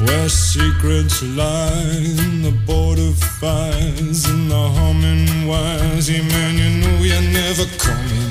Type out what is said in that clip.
Where secrets lie in the border fires and the humming wires. Yeah, man, you know you're never coming.